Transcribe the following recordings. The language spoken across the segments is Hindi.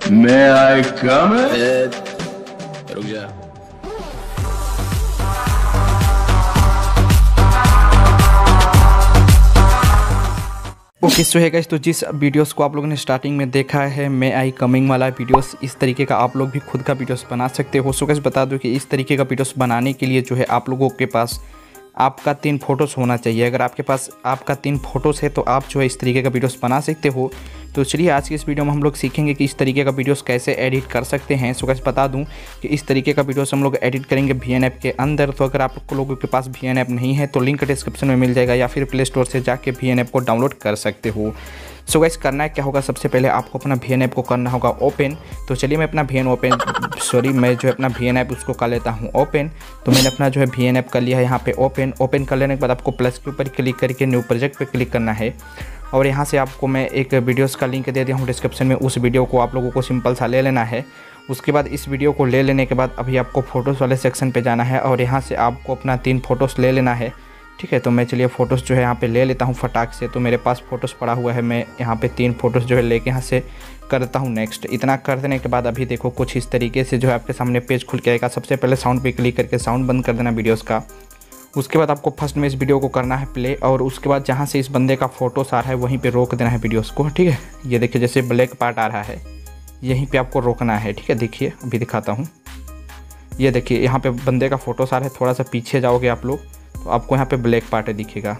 May I come in? ए, रुक जा ओके सो है गाइस तो जिस वीडियोस को आप लोगों ने स्टार्टिंग में देखा है मैं आई कमिंग वाला वीडियोस इस तरीके का आप लोग भी खुद का वीडियोस बना सकते हो। सो गाइस बता दो कि इस तरीके का वीडियोस बनाने के लिए जो है आप लोगों के पास आपका तीन फ़ोटोज़ होना चाहिए। अगर आपके पास आपका तीन फ़ोटोज़ है तो आप जो है इस तरीके का वीडियोस बना सकते हो। तो चलिए, आज की इस वीडियो में हम लोग सीखेंगे कि इस तरीके का वीडियोस कैसे एडिट कर सकते हैं। सो कैसे बता दूँ कि इस तरीके का वीडियोस हम लोग एडिट करेंगे वी ऐप के अंदर। तो अगर आप लोगों के पास वी ऐप नहीं है तो लिंक डिस्क्रिप्शन में मिल जाएगा या फिर प्ले स्टोर से जाके वी ऐप को डाउनलोड कर सकते हो। सो गैस करना है क्या होगा? सबसे पहले आपको अपना वी ऐप को करना होगा ओपन तो चलिए, मैं अपना वी ओपन सॉरी मैं जो है अपना वी एन ऐप उसको कर लेता हूँ ओपन तो मैंने अपना जो है वी एन ऐप कर लिया है यहाँ पे ओपन ओपन कर लेने के बाद आपको प्लस के ऊपर क्लिक करके न्यू प्रोजेक्ट पे क्लिक करना है। और यहाँ से आपको मैं एक वीडियोस का लिंक दे दिया हूँ डिस्क्रिप्शन में। उस वीडियो को आप लोगों को सिंपल सा ले लेना है। उसके बाद इस वीडियो को ले लेने के बाद अभी आपको फ़ोटोज़ वाले सेक्शन पे जाना है। और यहाँ से आपको अपना तीन फ़ोटोज़ ले लेना है। ठीक है तो मैं चलिए फ़ोटोज़ जो है यहाँ पे ले लेता हूँ फटाक से। तो मेरे पास फ़ोटोज़ पड़ा हुआ है, मैं यहाँ पे तीन फ़ोटोज़ जो है लेके यहाँ से करता हूँ नेक्स्ट इतना कर देने के बाद अभी देखो कुछ इस तरीके से जो है आपके सामने पेज खुल के आएगा। सबसे पहले साउंड पे क्लिक करके साउंड बंद कर देना वीडियोज़ का। उसके बाद आपको फ़र्स्ट में इस वीडियो को करना है प्ले और उसके बाद जहाँ से इस बंदे का फोटोस आ रहा है, वहीं पर रोक देना है वीडियोज़ को, ठीक है? ये देखिए, जैसे ब्लैक पार्ट आ रहा है, यहीं पर आपको रोकना है, ठीक है? देखिए, अभी दिखाता हूँ। ये देखिए, यहाँ पे बंदे का फोटोस आ रहा है, थोड़ा सा पीछे जाओगे आप लोग। आपको यहाँ पे ब्लैक पार्ट दिखेगा।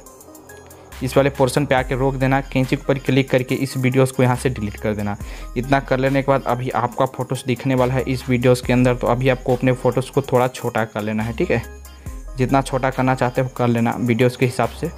इस वाले पोर्शन पे आके रोक देना कैंची पर क्लिक करके इस वीडियोस को यहाँ से डिलीट कर देना। इतना कर लेने के बाद अभी आपका फ़ोटोज़ दिखने वाला है इस वीडियोस के अंदर तो अभी आपको अपने फ़ोटोज़ को थोड़ा छोटा कर लेना है, ठीक है? जितना छोटा करना चाहते हो कर लेना वीडियोस के हिसाब से।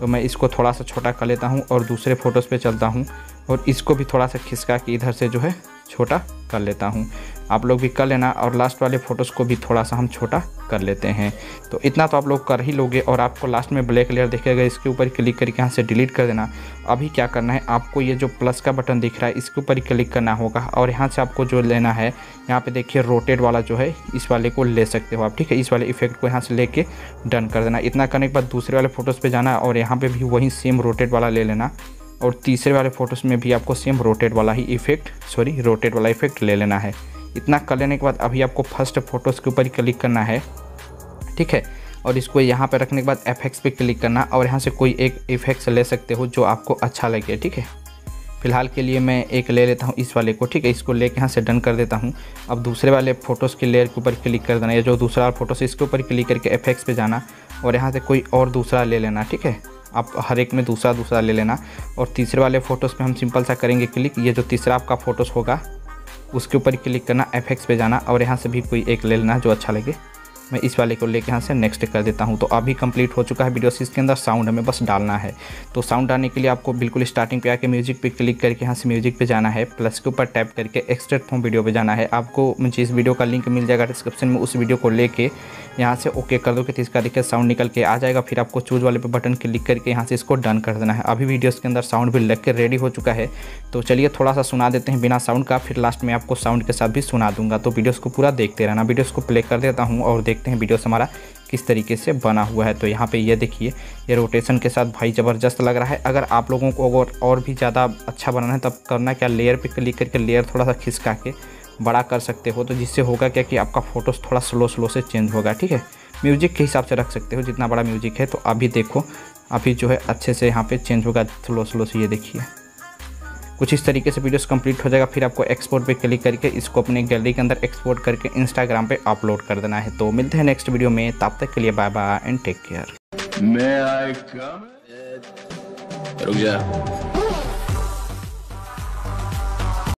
तो मैं इसको थोड़ा सा छोटा कर लेता हूँ और दूसरे फ़ोटोज़ पर चलता हूँ और इसको भी थोड़ा सा खिसका के इधर से जो है छोटा कर लेता हूँ। आप लोग भी कर लेना और लास्ट वाले फ़ोटोज़ को भी थोड़ा सा हम छोटा कर लेते हैं। तो इतना तो आप लोग कर ही लोगे और आपको लास्ट में ब्लैक लेयर दिखेगा, इसके ऊपर क्लिक करके यहाँ से डिलीट कर देना। अभी क्या करना है, आपको ये जो प्लस का बटन दिख रहा है, इसके ऊपर क्लिक करना होगा और यहाँ से आपको जो लेना है, यहाँ पे देखिए रोटेट वाला जो है, इस वाले को ले सकते हो आप, ठीक है? इस वाले इफ़ेक्ट को यहाँ से लेके डन कर देना। इतना करने के बाद दूसरे वाले फ़ोटोज़ पर जाना और यहाँ पर भी वही सेम रोटेट वाला ले लेना। और तीसरे वाले फ़ोटोज़ में भी आपको सेम रोटेट वाला ही इफ़ेक्ट सॉरी रोटेट वाला इफ़ेक्ट ले लेना है। इतना कर लेने के बाद अभी आपको फ़र्स्ट फ़ोटोज़ के ऊपर ही क्लिक करना है, ठीक है? और इसको यहाँ पर रखने के बाद एफएक्स पे क्लिक करना और यहाँ से कोई एक इफेक्ट्स ले सकते हो जो आपको अच्छा लगे, ठीक है? फ़िलहाल के लिए मैं एक ले लेता हूँ इस वाले को, ठीक है? इसको ले कर यहाँ से डन कर देता हूँ। अब दूसरे वाले फ़ोटोज़ के लेयर के ऊपर क्लिक कर देना या जो दूसरा फ़ोटोज़ इसके ऊपर क्लिक करके एफ़ पे जाना और यहाँ से कोई और दूसरा ले लेना, ठीक है? आप हर एक में दूसरा दूसरा ले लेना। और तीसरे वाले फ़ोटोज़ पे हम सिंपल सा करेंगे क्लिक। ये जो तीसरा आपका फ़ोटोज़ होगा, उसके ऊपर क्लिक करना एफएक्स पे जाना और यहाँ से भी कोई एक ले लेना जो अच्छा लगे। मैं इस वाले को लेकर यहाँ से नेक्स्ट कर देता हूँ। तो अभी कंप्लीट हो चुका है वीडियो इसके अंदर। साउंड हमें बस डालना है। तो साउंड डालने के लिए आपको बिल्कुल स्टार्टिंग पे आके म्यूज़िक पे क्लिक करके यहाँ से म्यूज़िक पे जाना है। प्लस के ऊपर टैप करके एक्सट्रेट फॉर्म वीडियो पे जाना है। आपको मुझे इस वीडियो का लिंक मिल जाएगा डिस्क्रिप्शन में। उस वीडियो को लेके यहाँ से ओके कर दो कि तो इसका देखिए साउंड निकल के आ जाएगा। फिर आपको चूज़ वाले पे बटन क्लिक करके यहाँ से इसको डन कर देना है। अभी वीडियोस के अंदर साउंड भी लग के रेडी हो चुका है। तो चलिए थोड़ा सा सुना देते हैं बिना साउंड का। फिर लास्ट में आपको साउंड के साथ भी सुना दूँगा। तो वीडियोस को पूरा देखते रहना। वीडियोस को प्ले कर देता हूँ और देखते हैं वीडियोस हमारा किस तरीके से बना हुआ है। तो यहाँ पे ये देखिए, ये रोटेशन के साथ भाई ज़बरदस्त लग रहा है। अगर आप लोगों को अगर और भी ज़्यादा अच्छा बनाना है, तब करना क्या? लेयर पे क्लिक करके लेयर थोड़ा सा खिसका के बड़ा कर सकते हो। तो जिससे होगा क्या कि आपका फ़ोटोज़ थोड़ा स्लो स्लो से चेंज होगा, ठीक है? म्यूज़िक के हिसाब से रख सकते हो, जितना बड़ा म्यूज़िक है। तो अभी देखो, अभी जो है अच्छे से यहाँ पे चेंज होगा स्लो स्लो से ये देखिए। कुछ इस तरीके से वीडियोस कंप्लीट हो जाएगा फिर आपको एक्सपोर्ट पे क्लिक करके इसको अपने गैलरी के अंदर एक्सपोर्ट करके इंस्टाग्राम पे अपलोड कर देना है। तो मिलते हैं नेक्स्ट वीडियो में तब तक के लिए bye bye and take care? रुक जा।